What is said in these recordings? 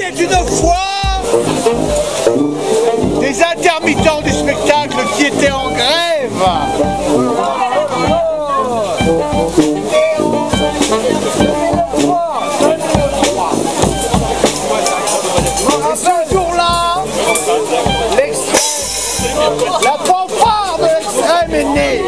C'est une fois des intermittents du spectacle qui étaient en grève. Et ce jour-là, l'extrême, la fanfare de l'extrême est née.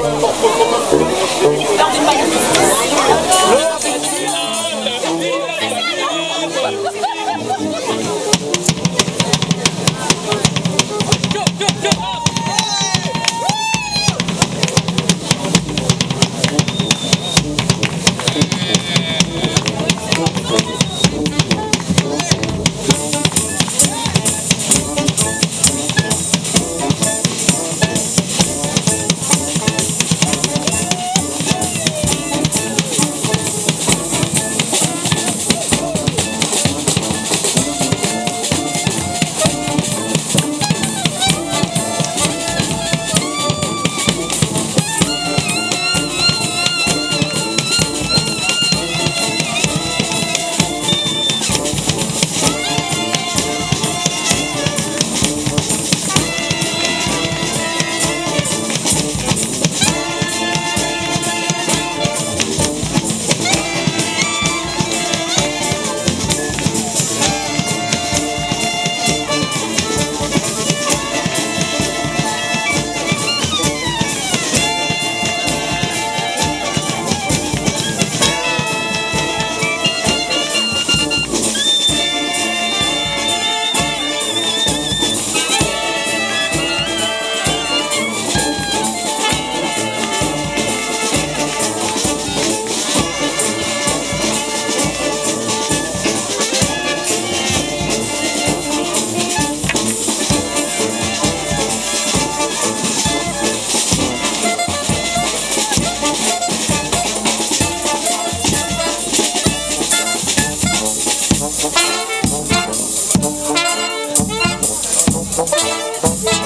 Yeah.